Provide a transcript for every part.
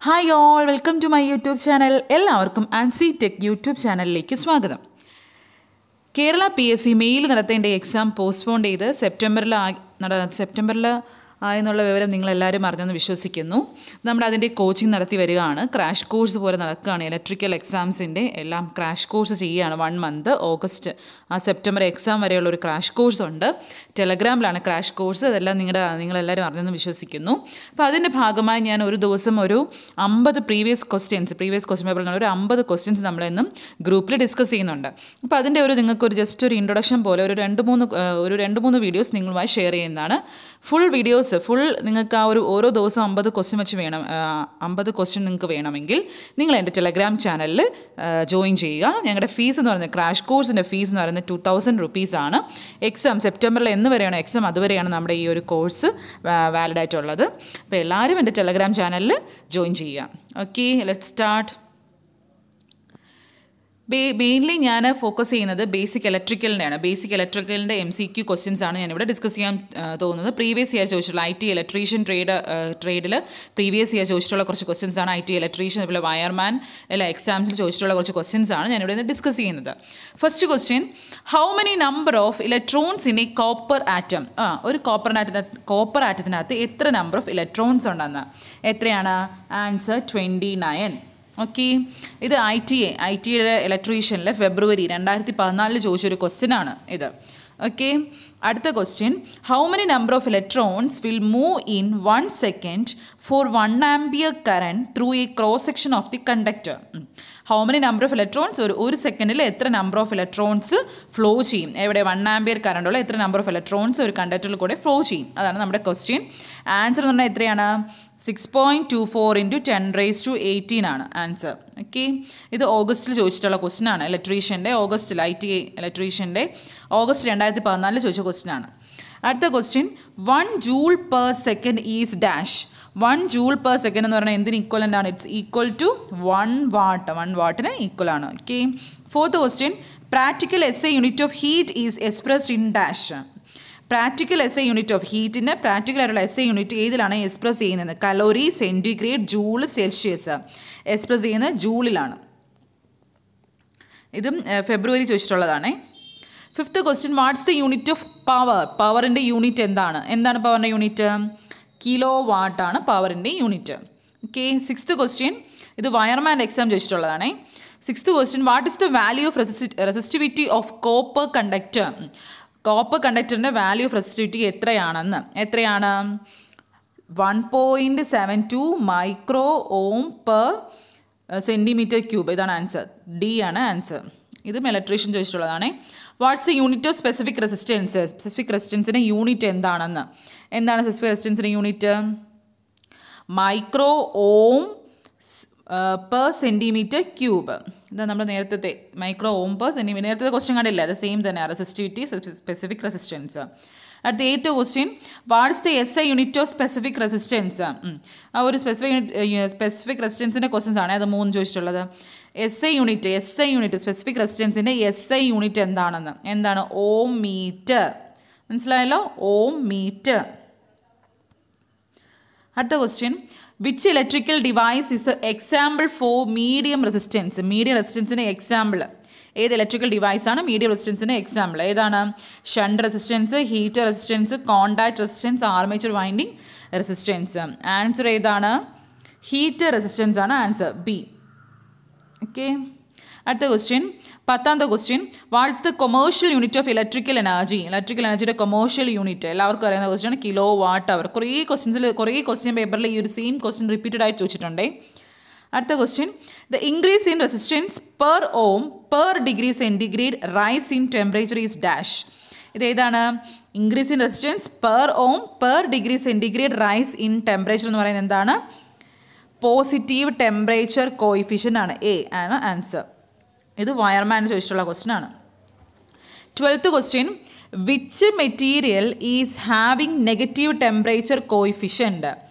Hi all welcome to my YouTube channel എല്ലാവർക്കും Ancy tech YouTube ചാനലിലേക്ക് സ്വാഗതം. കേരള പി എസ് സി മെയിൽ നടത്തേണ്ട എക്സാം പോസ്റ്റ്പോൺ ചെയ്ത് സെപ്റ്റംബറിൽ സെപ്റ്റംബറിൽ ആയെന്നുള്ള വിവരം നിങ്ങളെല്ലാവരും അറിഞ്ഞെന്ന് വിശ്വസിക്കുന്നു. നമ്മൾ അതിന്റെ കോച്ചിങ് നടത്തി വരികയാണ്. ക്രാഷ് കോഴ്സ് പോലെ നടക്കുകയാണ്. ഇലക്ട്രിക്കൽ എക്സാംസിന്റെ എല്ലാം ക്രാഷ് കോഴ്സ് ചെയ്യുകയാണ് വൺ മന്ത് ഓഗസ്റ്റ് ആ സെപ്റ്റംബർ എക്സാം വരെയുള്ള ഒരു ക്രാഷ് കോഴ്സ് ഉണ്ട്. ടെലഗ്രാമിലാണ് ക്രാഷ് കോഴ്സ് അതെല്ലാം നിങ്ങളുടെ നിങ്ങളെല്ലാവരും അറിഞ്ഞെന്ന് വിശ്വസിക്കുന്നു. അപ്പോൾ അതിന്റെ ഭാഗമായി ഞാൻ ഒരു ദിവസം ഒരു അമ്പത് പ്രീവിയസ് ക്വസ്റ്റ്യൻസ് പ്രീവിയസ് ക്വസ്റ്റ്യൻ പേപ്പറിൽ ഒരു അമ്പത് ക്വസ്റ്റ്യൻസ് നമ്മളെന്നും ഗ്രൂപ്പിൽ ഡിസ്കസ് ചെയ്യുന്നുണ്ട്. അപ്പോൾ അതിന്റെ ഒരു നിങ്ങൾക്ക് ഒരു ജസ്റ്റ് ഒരു ഇൻട്രൊഡക്ഷൻ പോലെ ഒരു രണ്ട് മൂന്ന് ഒരു രണ്ട് മൂന്ന് വീഡിയോസ് നിങ്ങളുമായി ഷെയർ ചെയ്യുന്നതാണ്. ഫുൾ വീഡിയോസ് ഫുൾ നിങ്ങൾക്ക് ആ ഒരു ഓരോ ദിവസം അമ്പത് ക്വസ്റ്റ്യൻ വെച്ച് വേണം അമ്പത് ക്വസ്റ്റ്യൻ നിങ്ങൾക്ക് വേണമെങ്കിൽ നിങ്ങൾ എന്റെ ടെലഗ്രാം ചാനലിൽ ജോയിൻ ചെയ്യുക. ഞങ്ങളുടെ ഫീസ് എന്ന് പറയുന്നത് ക്രാഷ് കോഴ്സിന്റെ ഫീസ് എന്ന് പറയുന്നത് ടു തൗസൻഡ് റുപ്പീസാണ് എക്സാം സെപ്റ്റംബറിൽ എന്ന് വരെയാണ് എക്സാം അതുവരെയാണ് നമ്മുടെ ഈ ഒരു കോഴ്സ് വാലിഡായിട്ടുള്ളത് അപ്പോൾ എല്ലാവരും എന്റെ ടെലഗ്രാം ചാനലിൽ ജോയിൻ ചെയ്യുക. ഓക്കെ ലെറ്റ് സ്റ്റാർട്ട് മെയിൻലി ഞാൻ ഫോക്കസ് ചെയ്യുന്നത് ബേസിക് ഇലക്ട്രിക്കലിന്റെയാണ് ബേസിക് ഇലക്ട്രിക്കലിന്റെ എം സി ക്യു ക്വസ്റ്റ്യൻസ് ആണ് ഞാനിവിടെ ഡിസ്കസ് ചെയ്യാൻ തോന്നുന്നത്. പ്രീവിയസ് ഇയർ ചോദിച്ചിട്ടുള്ള ഐ ടി ഇലക്ട്രീഷ്യൻ ട്രേഡ് ട്രേഡിൽ പ്രീവിയസ് ഇയർ ചോദിച്ചിട്ടുള്ള കുറച്ച് ക്വസ്റ്റ്യൻസ് ആണ് ഐ ടി ഇലക്ട്രീഷ്യൻ അതുപോലെ വയർമാൻ എല്ലാ എക്സാംസിൽ ചോദിച്ചിട്ടുള്ള കുറച്ച് ക്വസ്റ്റ്യൻസ് ആണ് ഞാനിവിടെ നിന്ന് ഡിസ്കസ് ചെയ്യുന്നത്. First question how many number of electrons in a copper atom ആ ഒരു കോപ്പർ ആറ്റത്തിനകത്ത് കോപ്പർ ആറ്റത്തിനകത്ത് എത്ര നമ്പർ ഓഫ് ഇലക്ട്രോൺസ് ഉണ്ടെന്ന്? എത്രയാണ്? Answer twenty nine okay. ഇത് ഐ ടി എ ഐ ടിയുടെ ഇലക്ട്രീഷ്യനിലെ ഫെബ്രുവരി രണ്ടായിരത്തി പതിനാലിൽ ചോദിച്ചൊരു ക്വസ്റ്റ്യൻ ആണ് ഇത്. ഓക്കെ. അടുത്ത question how many number of electrons will move in one second for one ampere current through a cross section of the conductor how many number of electrons ഒരു ഒരു സെക്കൻഡിൽ എത്ര നമ്പർ ഓഫ് ഇലക്ട്രോൺസ് ഫ്ലോ ചെയ്യും? എവിടെ one ampere കറണ്ടുള്ള എത്ര number of electrons ഒരു കണ്ടക്ടറിൽ കൂടെ flow ചെയ്യും? അതാണ് നമ്മുടെ ക്വസ്റ്റ്യൻ ആൻസർ എന്ന് പറഞ്ഞാൽ എത്രയാണ്? Six point two four into ten raise to eighteen ആണ് ആൻസർ ഓക്കെ ഇത് ഓഗസ്റ്റിൽ ചോദിച്ചിട്ടുള്ള ക്വസ്റ്റ്യൻ ആണ്. ഇലക്ട്രീഷ്യന്റെ ഓഗസ്റ്റിൽ ഐ ടി ഇലക്ട്രീഷ്യന്റെ ഓഗസ്റ്റ് രണ്ടായിരത്തി പതിനാലിൽ ചോദിച്ച ക്വസ്റ്റ്യൻ ആണ്. അടുത്ത question one joule per second is dash one joule per second എന്ന് പറഞ്ഞാൽ എന്തിന് ഈക്വലന്റ് ആണ്? It's equal to one watt one വാട്ടിന് equal ആണ്. Okay fourth question practical S I unit of heat is expressed in dash practical S I unit of ഹീറ്റിന് practical ആയിട്ടുള്ള S A unit ഏതിലാണ് express ചെയ്യുന്നത്? Calorie centigrade joule Celsius express ചെയ്യുന്നത് ജൂളിലാണ് ഇതും ഫെബ്രുവരി ചോദിച്ചിട്ടുള്ളതാണ്. Fifth question what's the unit of power പവറിന്റെ unit എന്താണ്? എന്താണ് പവറിന്റെ യൂണിറ്റ് കിലോ വാട്ടാണ് പവറിന്റെ യൂണിറ്റ് ഓക്കെ സിക്സ്ത് ക്വസ്റ്റ്യൻ ഇത് wireman exam ചോദിച്ചിട്ടുള്ളതാണേ. Sixth question what is the value of resistivity of copper conductor copper കണ്ടക്ടറിന്റെ value of resistivity എത്രയാണെന്ന്? എത്രയാണ്? One point seven two micro ohm per centimetre cube ഇതാണ് answer D ആണ് answer ഇതും electrician ചോദിച്ചിട്ടുള്ളതാണ്. What's unit of specific resistance specific റെസിസ്റ്റൻസിന്റെ unit എന്താണെന്ന്? എന്താണ് specific റെസിസ്റ്റൻസിന്റെ unit micro ohm per centimetre cube ഇതാ നമ്മൾ നേരത്തെ മൈക്രോ ഓം പെർ സെന്റിമീറ്റർ നേരത്തെ ക്വസ്റ്റ്യൻ കണ്ടില്ല? അത് സെയിം തന്നെ. റെസിസ്റ്റിവിറ്റി സ്പെസിഫിക് റെസിസ്റ്റൻസ് അടുത്ത eight question what's the S I unit of specific resistance ആ ഒരു സ്പെസിഫിക് യൂണിറ്റ് സ്പെസിഫിക് റെസിസ്റ്റൻസിന്റെ ക്വസ്റ്റ്യൻസ് ആണ്. അത് മൂന്ന് ചോദിച്ചിട്ടുള്ളത്. S I unit S I unit specific റെസിസ്റ്റൻസിന്റെ എസ് ഐ യൂണിറ്റ് എന്താണെന്ന്? എന്താണ്? ഓം മീറ്റർ മനസ്സിലായല്ലോ? ഓം മീറ്റർ അടുത്ത question which electrical device is the example for medium resistance medium റെസിസ്റ്റൻസിന് example ഏത് ഇലക്ട്രിക്കൽ ഡിവൈസ് ആണ് മീഡിയം റെസിസ്റ്റൻസിന് എക്സാമ്പിൾ ഏതാണ്? Shunt resistance heater resistance contact resistance armature winding resistance answer ഏതാണ്? Heater resistance ആണ് answer B okay അടുത്ത question പത്താമത്തെ question what's the commercial unit of electrical energy electrical എനർജിയുടെ commercial unit എല്ലാവർക്കും അറിയുന്ന ക്വസ്റ്റ്യാണ് കിലോ വാട്ട് അവർ കുറേ ക്വസ്റ്റ്യൻസിൽ കുറേ ക്വസ്റ്റ്യൻ പേപ്പറിൽ ഈ ഒരു സെയിം ക്വസ്റ്റ്യൻ റിപ്പീറ്റഡ് ആയിട്ട് ചോദിച്ചിട്ടുണ്ടേ. അടുത്ത question the increase in resistance per ohm per degree centigrade rise in temperature is dash ഇത് ഏതാണ്? Increase in resistance per ohm per degree centigrade rise in temperature എന്ന് പറയുന്നത് എന്താണ്? പോസിറ്റീവ് ടെമ്പറേച്ചർ കോയിഫിഷ്യന്റ് ആണ് A ആണ് ആൻസർ ഇത് wireman ചോദിച്ചിട്ടുള്ള question ആണ്. Twelfth question which material is having negative temperature coefficient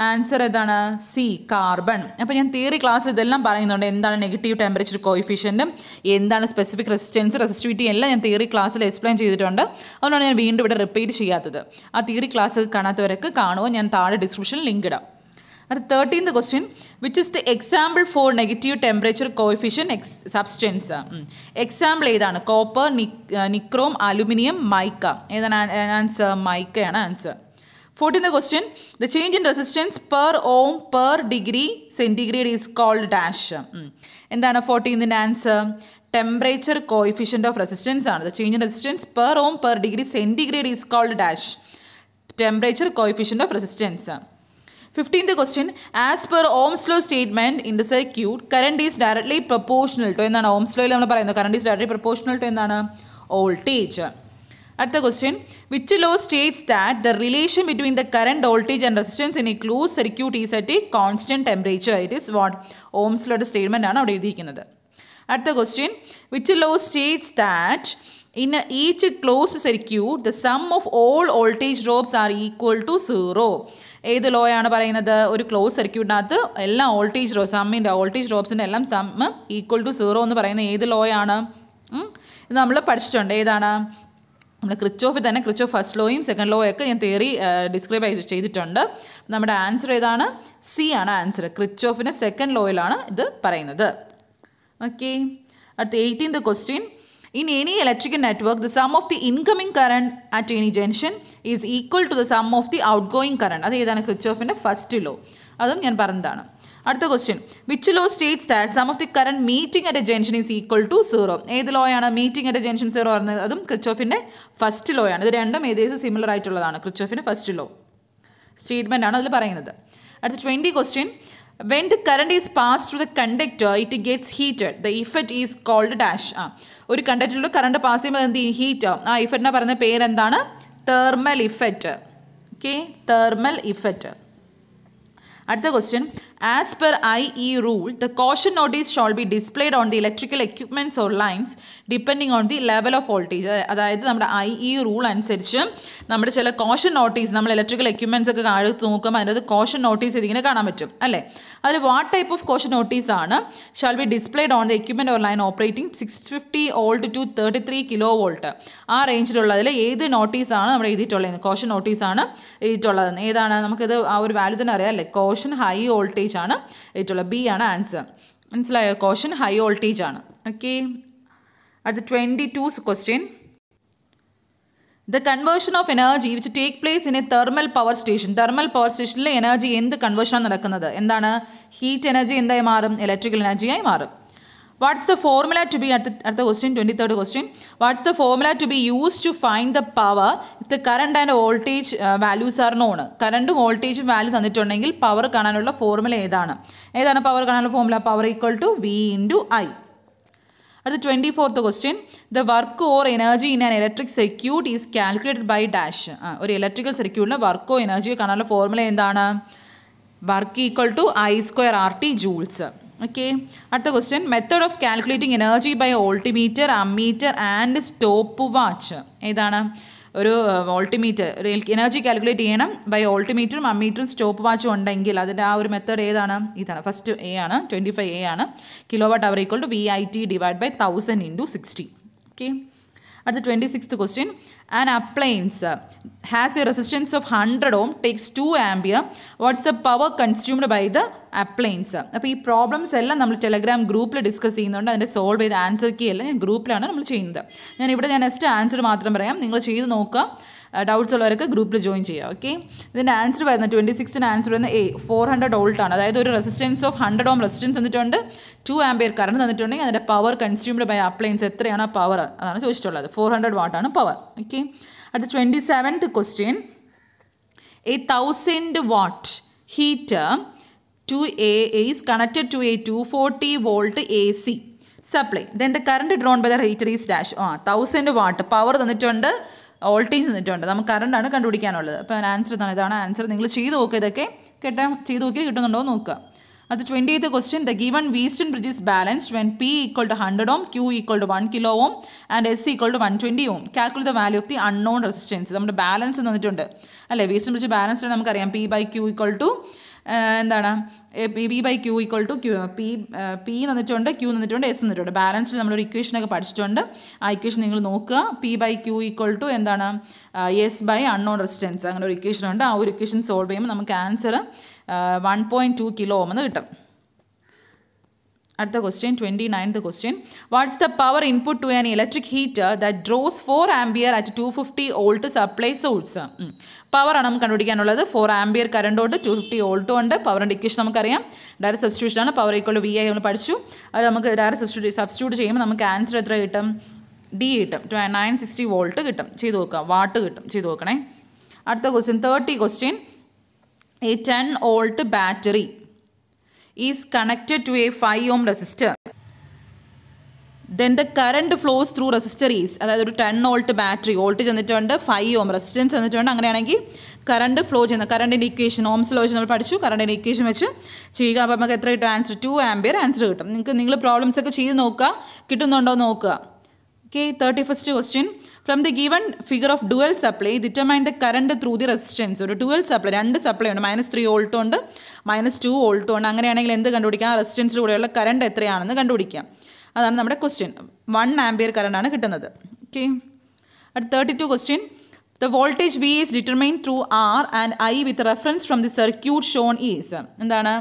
answer ഏതാണ്? സി കാർബൺ അപ്പോൾ ഞാൻ തിയറി ക്ലാസ്സിൽ ഇതെല്ലാം പറയുന്നുണ്ട്. എന്താണ് നെഗറ്റീവ് ടെമ്പറേച്ചർ കോയിഫിഷ്യന്റും എന്താണ് സ്പെസിഫിക് റെസിസ്റ്റൻസ് റെസിസ്റ്റിവിറ്റി എല്ലാം ഞാൻ തിയറി ക്ലാസ്സിൽ എക്സ്പ്ലെയിൻ ചെയ്തിട്ടുണ്ട്. അതുകൊണ്ടാണ് ഞാൻ വീണ്ടും ഇവിടെ റിപ്പീറ്റ് ചെയ്യാത്തത്. ആ തിയറി ക്ലാസ് കാണാത്തവരൊക്കെ കാണുമോ ഞാൻ താഴെ ഡിസ്ക്രിപ്ഷനിൽ ലിങ്ക് ഇടാം. അടുത്ത thirteenth question which is the example for negative temperature coefficient X substance example ഏതാണ്? കോപ്പർ നിക്രോം അലുമിനിയം മൈക്ക ഏതാണ് answer മൈക്കയാണ് answer fourteenth question the change in resistance per ohm per degree centigrade is called dash എന്താണ് ഫോർട്ടീൻതിന്റെ answer temperature coefficient of resistance ആണ്. The change in resistance per ohm per degree centigrade is called dash temperature coefficient of resistance fifteenth question as per Ohm's law statement in the circuit current is directly proportional to എന്നാണ് ഓംസ്ലോയിൽ നമ്മൾ പറയുന്നത് current is directly proportional to എന്നാണ് voltage അടുത്ത question which law states that the relation between the current voltage and resistance in a close circuit is at a constant temperature it is what ഓംസ്ലോയുടെ statement ആണ് അവിടെ എഴുതിയിരിക്കുന്നത്. അടുത്ത question which law states that in each close circuit the sum of all voltage drops are equal to zero ഏത് law ആണ് പറയുന്നത്? ഒരു close സർക്യൂട്ടിനകത്ത് എല്ലാ വോൾട്ടേജ് ഡ്രോപ്പ് സമ്മിന്റെ വോൾട്ടേജ് ഡ്രോപ്സിന്റെ എല്ലാം സമ്മ് ഈക്വൽ ടു സീറോ എന്ന് പറയുന്ന ഏത് ലോ ആണ്? ഇത് നമ്മൾ പഠിച്ചിട്ടുണ്ട്. ഏതാണ്? നമ്മൾ ക്രിച്ചോഫിൽ തന്നെ ക്രിച്ചോഫ് ഫസ്റ്റ് ലോയും സെക്കൻഡ് ലോയും ഒക്കെ ഞാൻ തിയറി ഡിസ്ക്രൈബ് ചെയ്തിട്ടുണ്ട്. നമ്മുടെ ആൻസർ ഏതാണ്? സി ആണ് ആൻസർ ക്രിച്ചോഫിന്റെ സെക്കൻഡ് ലോയിലാണ് ഇത് പറയുന്നത്. ഓക്കെ അടുത്ത eighteenth question any electrical network the sum of the incoming current at any junction is equal to the sum of the outgoing current അത് ഏതാണ്? ക്രിച്ചോഫിന്റെ ഫസ്റ്റ് ലോ അതും ഞാൻ പറഞ്ഞതാണ്. അടുത്ത question which law states that sum of the current meeting at a junction is equal to zero ഏത് law ആണ് meeting at a junction zero പറഞ്ഞത്? അതും ക്രിച്ചോഫിന്റെ ഫസ്റ്റ് ലോ ആണ്. ഇത് രണ്ടും ഏകദേശം സിമിലർ ആയിട്ടുള്ളതാണ്. ക്രിച്ചോഫിന്റെ ഫസ്റ്റ് ലോ സ്റ്റേറ്റ്മെന്റ് ആണ് അതിൽ പറയുന്നത്. അടുത്ത twenty question when the current is pass to the conductor it gets heated the effect is called dash ആ. ഒരു കണ്ടക്ടറിലൂടെ കറണ്ട് പാസ് ചെയ്യുമ്പോൾ എന്ത് ചെയ്യും? ഹീറ്റ് ആവും. ആ ഇഫക്റ്റിനെ പറയുന്ന പേരെന്താണ്? Thermal effect okay thermal effect അടുത്ത question as per I E rule the caution notice shall be displayed on the electrical equipments or lines depending on the level of voltage അതായത് നമ്മുടെ ഐ ഇ റൂൾ അനുസരിച്ച് നമ്മുടെ ചില caution notice നമ്മൾ electrical equipments ഒക്കെ അടുത്ത് നോക്കുമ്പോൾ അതിനകത്ത് കോഷൻ നോട്ടീസ് ഇതിങ്ങനെ കാണാൻ പറ്റും അല്ലേ? അതിൽ what type of caution notice ആണ് shall be displayed on the equipment or line operating six fifty volt to thirty three kilo volt ആ റേഞ്ചിലുള്ളതിൽ ഏത് നോട്ടീസാണ് നമ്മൾ എഴുതിയിട്ടുള്ളത്? കോഷൻ നോട്ടീസാണ് എഴുതിയിട്ടുള്ളത്. ഏതാണ്? നമുക്കിത് ആ ഒരു വാല്യൂ തന്നെ അറിയാം അല്ലേ? കോഷൻ ഹൈ വോൾട്ടേജ് ആണ്. ഏറ്റുള്ള ബി ആണ് ആൻസർ മനസ്സിലായ? ക്വസ്റ്റ്യൻ ഹൈ വോൾട്ടേജ് ആണ്. ഓക്കെ അടുത്ത twenty two question the conversion of energy which take place in a thermal power station thermal power സ്റ്റേഷനിൽ എനർജി എന്ത് കൺവേർഷനാണ് നടക്കുന്നത്? എന്താണ്? ഹീറ്റ് എനർജി എന്തായി മാറും? ഇലക്ട്രിക്കൽ എനർജിയായി മാറും. What's the formula to be അടുത്ത അടുത്ത question twenty third question what's the formula to be use to find the power if the current and voltage values are known കറണ്ടും വോൾട്ടേജും വാല്യൂ തന്നിട്ടുണ്ടെങ്കിൽ power കാണാനുള്ള ഫോർമുല ഏതാണ്? ഏതാണ് പവർ കാണാനുള്ള formula power equal to V into I അടുത്ത twenty fourth question the work or energy in an electric circuit is calculated by dash ആ ഒരു ഇലക്ട്രിക്കൽ സർക്യൂട്ടിൽ വർക്കോ എനർജിയോ കാണാനുള്ള ഫോർമുല എന്താണ്? Work equal to I square R T joules okay അടുത്ത question method of calculating energy by voltmeter ammeter and stopwatch ഏതാണ്? ഒരു ഓൾട്ടിമീറ്റർ ഒരു എനർജി കാൽക്കുലേറ്റ് ചെയ്യണം. ബൈ ഓൾട്ടിമീറ്ററും അമ്മീറ്ററും സ്റ്റോപ്പ് വാച്ചും ഉണ്ടെങ്കിൽ അതിന്റെ ആ ഒരു മെത്തേഡ് ഏതാണ്? ഇതാണ്. ഫസ്റ്റ് എ ആണ്. ട്വന്റി ഫൈവ് എ ആണ്. Kilo watt hour equal to V I T divide by thousand into sixty okay അടുത്ത twenty sixth question an appliance has a resistance of hundred ohm takes two ampere what's the power consumed by the appliance അപ്പോൾ ഈ problems എല്ലാം നമ്മൾ Telegram ഗ്രൂപ്പിൽ discuss ചെയ്യുന്നുണ്ട്. അതിന്റെ solve ചെയ്ത് answer key എല്ലാം ഞാൻ ഗ്രൂപ്പിലാണ് നമ്മൾ ചെയ്യുന്നത്. ഞാൻ ഇവിടെ ഞാൻ നെക്സ്റ്റ് ആൻസർ മാത്രം പറയാം. നിങ്ങൾ ചെയ്ത് നോക്കുക. ഡൗട്ട്സ് ഉള്ളവർക്ക് ഗ്രൂപ്പിൽ ജോയിൻ ചെയ്യുക ഓക്കെ ഇതിന്റെ ആൻസർ വരുന്നത് ട്വന്റി സിക്സിന് ആൻസർ വരുന്നത് എ ഫോർ ഹൺഡ്രഡ് ആണ്. അതായത് ഒരു resistance of hundred ohm resistance തന്നിട്ടുണ്ട്. ടു ആംബിയർ കറണ്ട് തന്നിട്ടുണ്ടെങ്കിൽ അതിന്റെ പവർ കൺസ്യൂംഡ് ബൈ അപ്ലയൻസ് എത്രയാണ്? പവർ അതാണ് ചോദിച്ചിട്ടുള്ളത്. ഫോർ ഹൺഡ്രഡ് വാട്ടാണ് പവർ ഓക്കെ അടുത്ത twenty seventh question a thousand watt heater to a is connected to a two forty volt A C supply then the current drawn by the heater is dash ആ thousand watt power തന്നിട്ടുണ്ട്. Voltage നിന്നിട്ടുണ്ട്. നമുക്ക് കറണ്ടാണ് കണ്ടുപിടിക്കാനുള്ളത്. അപ്പോൾ answer ഇതാണ് ഇതാണ് answer നിങ്ങൾ ചെയ്ത് നോക്കുക ഇതൊക്കെ. കേട്ടാൽ ചെയ്ത് നോക്കി കിട്ടുന്നുണ്ടോ നോക്കുക. അത് twenty eighth question the given Wheatstone bridge is balanced when P equal to hundred ohm Q equal to one kilo ohm and S equal to one twenty ohm calculate the value of the unknown resistance നമ്മുടെ balance തന്നിട്ടുണ്ട്. അല്ലേ? Wheatstone bridge balance നമുക്കറിയാം. P by Q equal to എന്താണ്? P by Q equal to Q P P തന്നിട്ടുണ്ട് Q തന്നിട്ടുണ്ട് S തന്നിട്ടുണ്ട് ബാലൻസിൽ നമ്മളൊരു ഇക്വേഷനൊക്കെ പഠിച്ചിട്ടുണ്ട്. ആ ഇക്വേഷൻ നിങ്ങൾ നോക്കുക. P by Q equal to എന്താണ്? എസ് ബൈ അൺനോൺ റെസിസ്റ്റൻസ് അങ്ങനെ ഒരു ഇക്വേഷൻ ഉണ്ട്. ആ ഒരു ഇക്വേഷൻ സോൾവ് ചെയ്യുമ്പോൾ നമുക്ക് answer one point two kilo ohm എന്ന് കിട്ടും. അടുത്ത question twenty ninth question what's the power input to an electric heater that draws four ampere at two fifty volt supply source പവറാണ് നമുക്ക് കണ്ടുപിടിക്കാനുള്ളത് ഫോർ ആംബിയർ കറണ്ട് ഉണ്ട് two fifty ഓൾട്ടും ഉണ്ട്. പവറിന്റെ ഇക്വേഷൻ നമുക്കറിയാം. ഡയറക്റ്റ് സബ്സ്റ്റിറ്റ്യൂഷൻ ആണ്. പവർ ഈക്വൽ വി ഐ നമ്മൾ പഠിച്ചു. അത് നമുക്ക് ഡയറക്റ്റ് സബ്സ്റ്റിറ്റ്യൂട്ട് സബ്സ്റ്റിറ്റ്യൂട്ട് ചെയ്യുമ്പോൾ നമുക്ക് ആൻസർ എത്ര കിട്ടും? ഡി കിട്ടും. നയൻ സിക്സ്റ്റി വോൾട്ട് കിട്ടും. ചെയ്ത് നോക്കുക. വാട്ട് കിട്ടും. ചെയ്ത് നോക്കണേ. അടുത്ത question thirty question A ten volt battery is connected to a 5 ohm resistor. Then the current flows through resistor is അതായത് ഒരു ടെൻ വോൾട്ട് ബാറ്ററി വോൾട്ടേജ് എന്നിട്ടുണ്ട് ഫൈവ് ഓം റെസിസ്റ്റൻസ് എന്നിട്ടുണ്ട് അങ്ങനെയാണെങ്കിൽ കറണ്ട് ഫ്ലോ ചെയ്യുന്ന കറണ്ടിന്റെ ഇക്വേഷൻ ഓംസ് ലോ വെച്ച് നമ്മൾ പഠിച്ചു കറണ്ടിന്റെ ഇക്വേഷൻ വെച്ച് ചെയ്യുക. അപ്പോൾ നമുക്ക് എത്ര കിട്ടും? ആൻസർ ടു ആംബിയർ ആൻസർ കിട്ടും. നിങ്ങൾക്ക് നിങ്ങൾ പ്രോബ്ലംസ് ഒക്കെ ചെയ്ത് നോക്കുക കിട്ടുന്നുണ്ടോ നോക്കുക. Okay thirty first question from the given figure of dual supply determine the current through the resistance ഒരു ഡുവൽ സപ്ലൈ രണ്ട് സപ്ലൈ ഉണ്ട്. മൈനസ് ത്രീ ഓൾട്ടും ഉണ്ട്. മൈനസ് ടു ഓൾട്ടും ഉണ്ട്. അങ്ങനെയാണെങ്കിൽ എന്ത് കണ്ടുപിടിക്കാം? റെസിസ്റ്റൻസിലൂടെയുള്ള കറണ്ട് എത്രയാണെന്ന് കണ്ടുപിടിക്കാം. അതാണ് നമ്മുടെ ക്വസ്റ്റ്യൻ വൺ ആംബിയർ കറണ്ടാണ് കിട്ടുന്നത്. ഓക്കെ അടുത്ത thirty two question the voltage V is determine through R and I with reference from the circuit shown is എന്താണ്?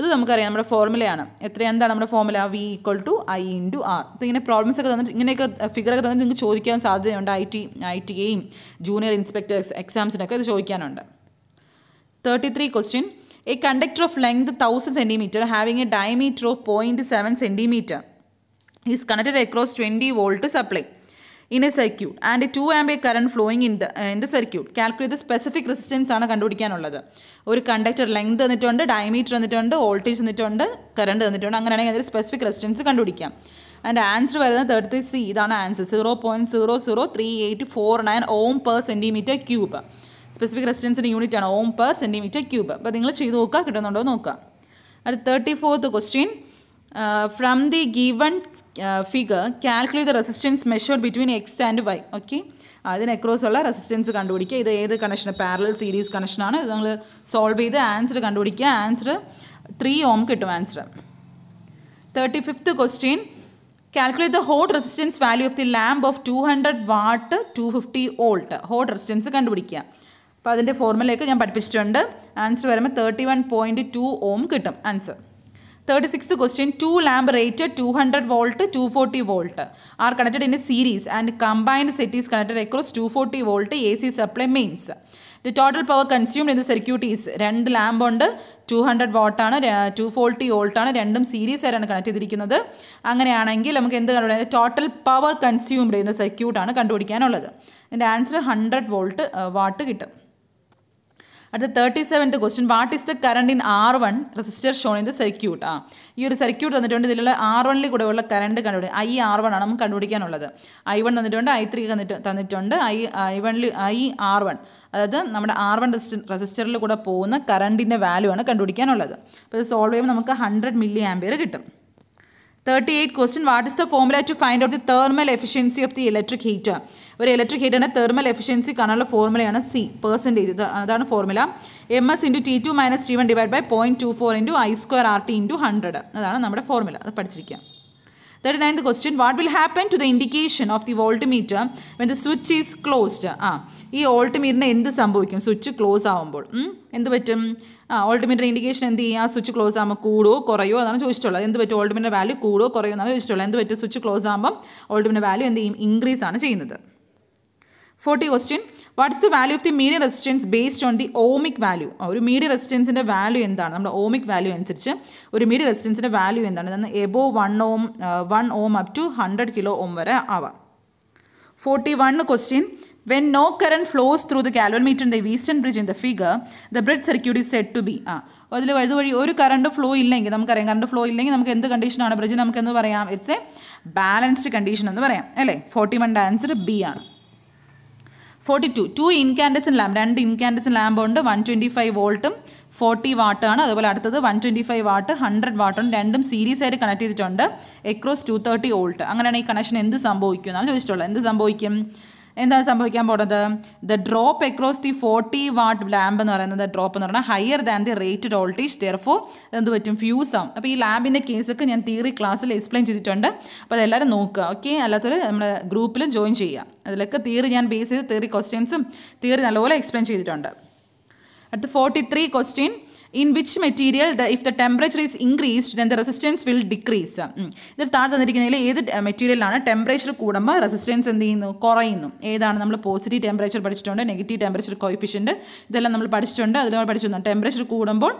ഇത് നമുക്കറിയാം നമ്മുടെ ഫോർമുലയാണ് എത്ര എന്താണ് നമ്മുടെ formula V equal to I into R ഇങ്ങനെ പ്രോബ്ലംസ് ഒക്കെ തന്നിട്ട് ഇങ്ങനെയൊക്കെ ഫിഗറൊക്കെ തന്നിട്ട് നിങ്ങൾക്ക് ചോദിക്കാൻ സാധ്യതയുണ്ട്. ഐ ടി ഐ ടി എയും ജൂനിയർ ഇൻസ്പെക്ടേഴ്സ് എക്സാംസിനൊക്കെ ഇത് ചോദിക്കാനുണ്ട്. Thirty three question a conductor of length thousand centimetre having a diameter of point seven centimetre is connected across twenty volt supply in a circuit and two ampere current flowing in the in the circuit calculate specific resistance ആണ് കണ്ടുപിടിക്കാനുള്ളത്. ഒരു conductor length തന്നിട്ടുണ്ട് diameter തന്നിട്ടുണ്ട് voltage തന്നിട്ടുണ്ട് current തന്നിട്ടുണ്ട്. അങ്ങനെയാണെങ്കിൽ അതിൽ specific resistance കണ്ടുപിടിക്കാം. ആൻഡ് ആൻസർ വരുന്നത് തേർട്ടി സി ഇതാണ് answer zero point zero zero three eight four nine ohm per centimetre cube specific റെസിസ്റ്റൻസിന്റെ യൂണിറ്റ് ആണ് ഓം പെർ സെന്റിമീറ്റർ ക്യൂബ് അപ്പോൾ നിങ്ങൾ ചെയ്ത് നോക്കുക കിട്ടുന്നുണ്ടോ നോക്കുക. അടുത്ത thirty fourth question from the given figure calculate the resistance measured between X and Y okay അതിന് അക്രോസ് ഉള്ള റെസിസ്റ്റൻസ് കണ്ടുപിടിക്കുക. ഇത് ഏത് കണക്ഷൻ പാരലൽ സീരീസ് കണക്ഷനാണ് നിങ്ങൾ സോൾവ് ചെയ്ത് ആൻസർ കണ്ടുപിടിക്കുക. ആൻസർ ത്രീ ഓം കിട്ടും answer thirty fifth question calculate the hot resistance value of the lamp of two hundred watt two fifty volt hot resistance കണ്ടുപിടിക്കുക അപ്പോൾ അതിന്റെ ഫോർമുലയൊക്കെ ഞാൻ പഠിപ്പിച്ചിട്ടുണ്ട്. ആൻസർ വരുമ്പോൾ thirty one point two ohm കിട്ടും. Answer thirty six question two lamp rate two hundred volt two forty volt are connected in a series and combined set is connected across two forty volt A C supply mains the total power consumed in the circuit is രണ്ട് lamp ഉണ്ട് two hundred വോട്ടാണ് two forty വോൾട്ടാണ് രണ്ടും series ആയിട്ടാണ് connect ചെയ്തിരിക്കുന്നത്. അങ്ങനെയാണെങ്കിൽ നമുക്ക് എന്ത് കണ്ടുപിടിക്കാം ടോട്ടൽ പവർ കൺസ്യൂംഡ് ചെയ്യുന്ന സർക്യൂട്ടാണ് കണ്ടുപിടിക്കാനുള്ളത്. എന്റെ ആൻസർ ഹൺഡ്രഡ് വോൾട്ട് വാട്ട് കിട്ടും. അടുത്ത thirty seventh question what is the current in R one resistor shown in the circuit ആ ഈ ഒരു സർക്യൂട്ട് തന്നിട്ടുണ്ട്. ഇതിലുള്ള ആർ വണ്ണിൽ കൂടെ ഉള്ള കറണ്ട് കണ്ടുപിടിക്കുക ഐ ആർ വൺ ആണ് നമുക്ക് കണ്ടുപിടിക്കാനുള്ളത്. ഐ വൺ തന്നിട്ടുണ്ട് ഐ ത്രീ തന്നിട്ട് തന്നിട്ടുണ്ട്. ഐ ഐ വണ്ണിൽ ഐ ആർ വൺ അതായത് നമ്മുടെ ആർ വൺ റെസിസ്റ്റർ റെസിസ്റ്ററിൽ കൂടെ പോകുന്ന കറണ്ടിന്റെ വാല്യൂ ആണ് കണ്ടുപിടിക്കാനുള്ളത്. അപ്പോൾ ഇത് സോൾവ് ചെയ്യുമ്പോൾ നമുക്ക് ഹൺഡ്രഡ് മില്ലി ആംബിയർ കിട്ടും. Thirty eight question what is the formula to find out the thermal efficiency of the electric heater ഒരു ഇലക്ട്രിക് ഹീറ്ററിന്റെ തെർമൽ എഫിഷ്യൻസി കാണാനുള്ള ഫോർമുലയാണ് സി പെർസെന്റേജ് അതാണ് formula M S into T two minus T one divide by point two four into I square R T into hundred അതാണ് നമ്മുടെ formula അത് പഠിച്ചിരിക്കുക. Thirty ninth question what will happen to the indication of the volt meter when the switch is closed ആ ഈ volt മീറ്ററിന് എന്ത് സംഭവിക്കും? Switch close ആവുമ്പോൾ. എന്ത് പറ്റും? ആ ഓൾട്ടിമീറ്റർ ഇൻഡിക്കേഷൻ എന്ത് ചെയ്യുക സ്വിച്ച് ക്ലോസ് ആകുമ്പോൾ കൂടുമോ കുറയോ അതാണ് ചോദിച്ചിട്ടുള്ളത്. എന്ത് പറ്റും? ഓൾട്ടിമീറ്റർ വാല്യൂ കൂടുമോ കുറയോ എന്നാണ് ചോദിച്ചിട്ടുള്ളത്. എന്ത് പറ്റും? സ്വിച്ച് ക്ലോസ് ആകുമ്പോൾ ഓൾട്ടിമീറ്റർ വാല്യൂ എന്ത് ചെയ്യും? ഇൻക്രീസ് ആണ് ചെയ്യുന്നത്. Forty question what is the value of the media resistance based on the ohmic value ഒരു മീഡിയ റെസിസ്റ്റൻസിന്റെ വാല്യൂ എന്താണ്? നമ്മുടെ ഓമിക് വാല്യൂ അനുസരിച്ച് ഒരു മീഡിയ റെസിസ്റ്റൻസിന്റെ വാല്യൂ എന്താണ്? അതായത് above one ohm one ohm up to hundred kilo ohm വരെ ആവാം. Forty one question when no current flows through the galvanometer in the Wheatstone bridge in the figure the bridge circuit is set to be ആ. അതിൽ വഴി ഒരു current flow ഇല്ലെങ്കിൽ നമുക്കറിയാം current flow ഇല്ലെങ്കിൽ നമുക്ക് എന്ത് കണ്ടീഷനാണ് ബ്രിഡ്ജ് നമുക്ക് എന്ന് പറയാം? ഇറ്റ്സ് എ ബാലൻസ്ഡ് കണ്ടീഷൻ എന്ന് പറയാം അല്ലേ? ഫോർട്ടി വൺ ആൻസർ ബി ആണ്. Forty two two incandescent lamp രണ്ട് ഇൻകാൻഡസൻ ലാമ്പ് ഉണ്ട് വൺ ട്വന്റി ഫൈവ് വോൾട്ടും ഫോർട്ടി വാട്ടാണ് അതുപോലെ അടുത്തത് one twenty five watt hundred വാട്ടും രണ്ടും സീരീസ് ആയിട്ട് കണക്ട് ചെയ്തിട്ടുണ്ട് എക്രോസ് ടു തേർട്ടി വോൾട്ട് അങ്ങനെയാണ് ഈ കണക്ഷൻ എന്ത് സംഭവിക്കും? എന്നാണ് ചോദിച്ചിട്ടുള്ളത്. എന്ത് സംഭവിക്കും? എന്താണ് സംഭവിക്കാൻ പോകുന്നത് the drop across the forty watt lamp എന്ന് പറയുന്നത് ഡ്രോപ്പ് എന്ന് പറഞ്ഞാൽ higher than the rated voltage therefore എന്ത് പറ്റും? ഫ്യൂസ് ആവും. അപ്പോൾ ഈ ലാബിന്റെ കേസൊക്കെ ഞാൻ തിയറി ക്ലാസ്സിൽ എക്സ്പ്ലെയിൻ ചെയ്തിട്ടുണ്ട്. അപ്പോൾ അതെല്ലാവരും നോക്കുക ഓക്കെ അല്ലാത്തവർ നമ്മുടെ ഗ്രൂപ്പിൽ ജോയിൻ ചെയ്യുക. അതിലൊക്കെ തിയറി ഞാൻ ബേസ് ചെയ്ത് തിയറി ക്വസ്റ്റ്യൻസും തിയറി നല്ലപോലെ എക്സ്പ്ലെയിൻ ചെയ്തിട്ടുണ്ട്. അടുത്ത് forty three question in which material the if the temperature is increased then the resistance will decrease ഇതിൽ താഴെ തന്നിരിക്കുന്നതിൽ ഏത് മെറ്റീരിയലാണ് ടെമ്പറേച്ചർ കൂടുമ്പോൾ റെസിസ്റ്റൻസ് എന്ത് ചെയ്യുന്നു? കുറയുന്നു. ഏതാണ് നമ്മൾ പോസിറ്റീവ് ടെമ്പറേച്ചർ പഠിച്ചിട്ടുണ്ട് നെഗറ്റീവ് ടെമ്പറേച്ചർ കോയിഫിഷ്യന്റ് ഇതെല്ലാം നമ്മൾ പഠിച്ചിട്ടുണ്ട്. അതിൽ നമ്മൾ പഠിച്ചിട്ടുണ്ട് ടെമ്പറേച്ചർ കൂടുമ്പോൾ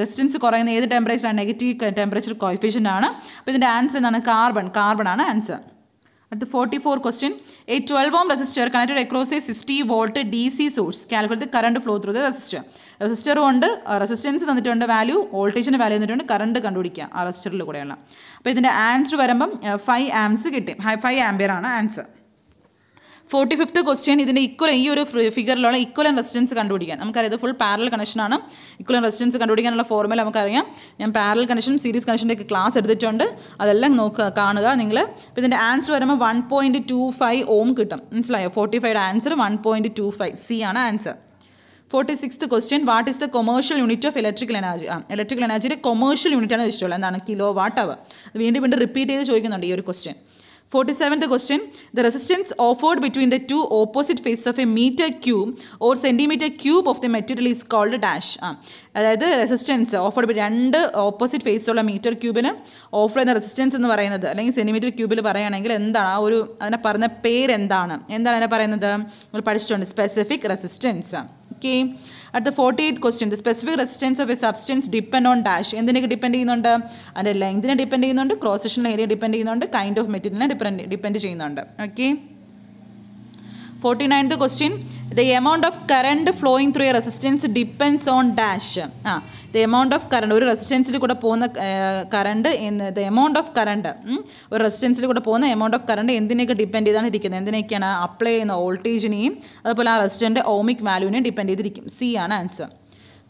റെസിസ്റ്റൻസ് കുറയുന്ന ഏത് ടെമ്പറേച്ചറാണ് നെഗറ്റീവ് ടെമ്പറേച്ചർ കോയിഫിഷ്യന്റ് ആണ്. അപ്പോൾ ഇതിന്റെ ആൻസർ എന്താണ്? കാർബൺ കാർബൺ ആണ് ആൻസർ അടുത്ത forty four question a twelve ohm resistor connected across a sixty volt D C source calculate current flow through the resistor റെസിസ്റ്ററും ഉണ്ട് റെസിസ്റ്റൻസ് തന്നിട്ടുണ്ട് വാല്യൂ വോൾട്ടേജിന്റെ വാല്യൂ തന്നിട്ടുണ്ട് കറണ്ട് കണ്ടുപിടിക്കുക. ആ റെസിസ്റ്ററിൽ കൂടെയുള്ള. അപ്പോൾ ഇതിന്റെ ആൻസർ വരുമ്പം ഫൈവ് ആംസ് കിട്ടി. ഫൈവ് ആംബിയർ ആണ് ആൻസർ ഫോർട്ടി ഫിഫ്ത്ത് ക്വസ്റ്റ്യൻ ഇതിന്റെ ഇക്വൽ ഈ ഒരു ഫിഗറിലുള്ള ഇക്വലൻ റെസിസ്റ്റൻസ് കണ്ടുപിടിക്കാൻ നമുക്കറിയാം ഇത് ഫുൾ പാരൽ കണക്ഷനാണ് ഇക്വലൻ റെസിസ്റ്റൻസ് കണ്ടുപിടിക്കാനുള്ള ഫോർമുല നമുക്കറിയാം. ഞാൻ പാരൽ കണക്ഷൻ സീരീസ് കണക്ഷന്റെ ഒക്കെ ക്ലാസ് എടുത്തിട്ടുണ്ട്. അതെല്ലാം നോക്കുക കാണുക നിങ്ങൾ അപ്പോൾ ഇതിന്റെ ആൻസർ വരുമ്പോൾ one point two five ohm കിട്ടും. മനസ്സിലായോ? Forty five answer one point two five C ആണ് answer forty sixth question what is the commercial unit of electrical energy ആ ഇലക്ട്രിക്കൽ എനർജിയുടെ കൊമേഴ്ഷ്യൽ യൂണിറ്റാണ് ചോദിച്ചിട്ടുള്ളത് എന്താണ്? കിലോ വാട്ട് അവർ വീണ്ടും വീണ്ടും റിപ്പീറ്റ് ചെയ്ത് ചോദിക്കുന്നുണ്ട് ഈ ഒരു question forty seventh question the resistance offered between the two opposite face of a metre cube or centimetre cube of the material is called dash ആ അതായത് റെസിസ്റ്റൻസ് ഓഫേർഡ് രണ്ട് ഓപ്പോസിറ്റ് ഫേസുള്ള മീറ്റർ ക്യൂബിന് ഓഫർ ചെയ്യുന്ന റെസിസ്റ്റൻസ് എന്ന് പറയുന്നത് അല്ലെങ്കിൽ centimetre ക്യൂബിൽ പറയുകയാണെങ്കിൽ എന്താണ്? ആ ഒരു അതിനെ പറഞ്ഞ പേരെന്താണ് എന്താണ്? അതിനെ പറയുന്നത്? നമ്മൾ പഠിച്ചിട്ടുണ്ട്. സ്പെസിഫിക് റെസിസ്റ്റൻസ് ഓക്കെ അടുത്ത forty eight question the specific resistance of a substance depend on dash എന്തിനൊക്കെ ഡിപ്പെൻഡ് ചെയ്യുന്നുണ്ട്? അതിന്റെ ലെങ്തിനെ ഡിപ്പെൻഡ് ചെയ്യുന്നുണ്ട് ക്രോസ് സെക്ഷൻ ഏരിയ ഡിപ്പെൻഡ് ചെയ്യുന്നുണ്ട് കൈൻഡ് ഓഫ് മെറ്റീരിയലിനെ ഡിപ്പെൻഡ് ഡിപ്പെൻഡ് ചെയ്യുന്നുണ്ട്. Okay forty ninth question the amount of current flowing through a resistance depends on dash ആ the amount of current ഒരു റെസിസ്റ്റൻസിൽ കൂടെ പോകുന്ന കറണ്ട് എന്ന് ദ എമൗണ്ട് ഓഫ് കറണ്ട് ഒരു റെസിസ്റ്റൻസിൽ കൂടെ പോകുന്ന എമൗണ്ട് ഓഫ് കറണ്ട് എന്തിനെയൊക്കെ ഡിപ്പെൻഡ് ചെയ്താണ് ഇരിക്കുന്നത്? എന്തിനൊക്കെയാണ് അപ്ലൈ ചെയ്യുന്ന വോൾട്ടേജിനെയും അതുപോലെ ആ റെസിസ്റ്റന്റെ ഓമിക് വാല്യൂവിനെയും ഡിപ്പെൻഡ് ചെയ്തിരിക്കും. സി ആണ് answer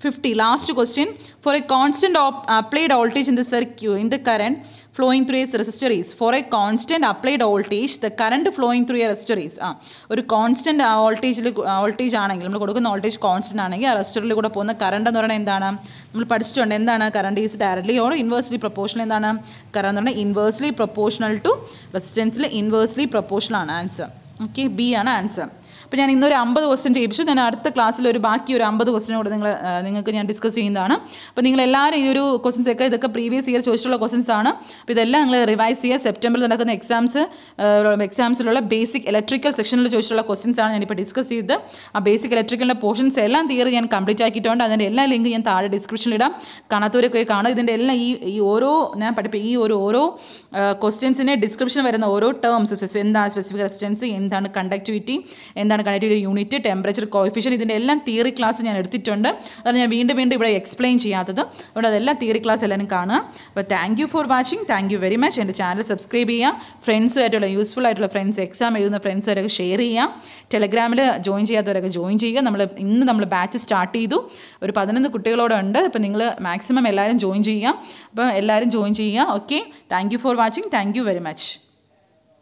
fifty last question for a constant applied voltage in the circuit in the current flowing through a resistor is for a constant applied voltage the current flowing through a resistor is ആ ഒരു constant വോൾട്ടേജിൽ voltage ആണെങ്കിൽ നമ്മൾ കൊടുക്കുന്ന voltage constant ആണെങ്കിൽ ആ റെസിസ്റ്ററിൽ കൂടെ പോകുന്ന കറണ്ട് എന്ന് പറയുന്നത് എന്താണ്? നമ്മൾ പഠിച്ചിട്ടുണ്ട്. എന്താണ്? Current is directly or inversely proportional എന്താണ്? കറണ്ട് എന്ന് പറഞ്ഞാൽ ഇൻവേഴ്സ്ലി പ്രൊപ്പോർഷണൽ ടു റെസിസ്റ്റൻസിൽ ഇൻവേഴ്സ്ലി പ്രൊപ്പോർഷണൽ ആണ് ആൻസർ ഓക്കെ ബി ആണ് ആൻസർ അപ്പോൾ ഞാൻ ഇന്നൊരു അമ്പത് ക്വസ്റ്റ്യൻ ചെയ്യിപ്പിച്ചു. ഞാൻ അടുത്ത ക്ലാസ്സിൽ ഒരു ബാക്കി ഒരു അമ്പത് ക്വസ്റ്റ്യൻ കൂടെ നിങ്ങൾ നിങ്ങൾക്ക് ഞാൻ ഡിസ്കസ് ചെയ്യുന്നതാണ്. അപ്പോൾ നിങ്ങൾ എല്ലാവരും ഈ ഒരു ക്വസ്റ്റ്യൻസ് ഒക്കെ ഇതൊക്കെ പ്രീവിയസ് ഇയർ ചോദിച്ചിട്ടുള്ള ക്വസ്റ്റ്യൻസ് ആണ്. അപ്പോൾ ഇതെല്ലാം നിങ്ങൾ റിവൈസ് ചെയ്യുക. സെപ്റ്റംബറിൽ നടക്കുന്ന എക്സാംസ് എക്സാംസിലുള്ള ബേസിക് ഇലക്ട്രിക്കൽ സെക്ഷനിൽ ചോദിച്ചിട്ടുള്ള ക്വസ്റ്റ്യൻസ് ആണ് ഞാനിപ്പോൾ ഡിസ്കസ് ചെയ്തത്. ആ ബേസിക് ഇലക്ട്രിക്കലിന്റെ പോർഷൻസ് എല്ലാം തിയറി ഞാൻ കംപ്ലീറ്റ് ആക്കിയിട്ടുണ്ട്. അതിന്റെ എല്ലാ ലിങ്ക് ഞാൻ താഴെ ഡിസ്ക്രിപ്ഷനിൽ ഇടാം. കാണാത്തവരൊക്കെ കാണും ഇതിന്റെ എല്ലാം ഈ ഈ ഓരോ ഞാൻ പഠിപ്പിക്കും ഈ ഒരു ഓരോ ക്വസ്റ്റ്യൻസിന്റെ ഡിസ്ക്രിപ്ഷൻ വരുന്ന ഓരോ ടേംസ് എന്താണ് സ്പെസിഫിക് റെസിസ്റ്റൻസ് എന്താണ് കണ്ടക്ടിവിറ്റി എന്താണ് കണക്ടിവിറ്റി യൂണിറ്റ് ടെമ്പറേച്ചർ കോഫിഷ്യൻ ഇതിന്റെ എല്ലാം തിയറി ക്ലാസ് ഞാൻ എടുത്തിട്ടുണ്ട്. അതാണ് ഞാൻ വീണ്ടും വീണ്ടും ഇവിടെ എക്സ്പ്ലെയിൻ ചെയ്യാത്തത്. അതുകൊണ്ട് അതെല്ലാം തിയറി ക്ലാസ് എല്ലാവരും കാണുക. അപ്പോൾ thank you for watching thank you very much എന്റെ ചാനൽ സബ്സ്ക്രൈബ് ചെയ്യുക. ഫ്രണ്ട്സുമായിട്ടുള്ള യൂസ്ഫുൾ ആയിട്ടുള്ള ഫ്രണ്ട്സ് എക്സാം എഴുതുന്ന ഫ്രണ്ട്സുമാരൊക്കെ ഷെയർ ചെയ്യുക. ടെലഗ്രാമിൽ ജോയിൻ ചെയ്യാത്തവരൊക്കെ ജോയിൻ ചെയ്യുക. നമ്മൾ ഇന്ന് നമ്മൾ ബാച്ച് സ്റ്റാർട്ട് ചെയ്തു. ഒരു പതിനൊന്ന് കുട്ടികളോടെ ഉണ്ട്. അപ്പോൾ നിങ്ങൾ മാക്സിമം എല്ലാവരും ജോയിൻ ചെയ്യുക. അപ്പോൾ എല്ലാവരും ജോയിൻ ചെയ്യുക. Okay thank for watching thank very much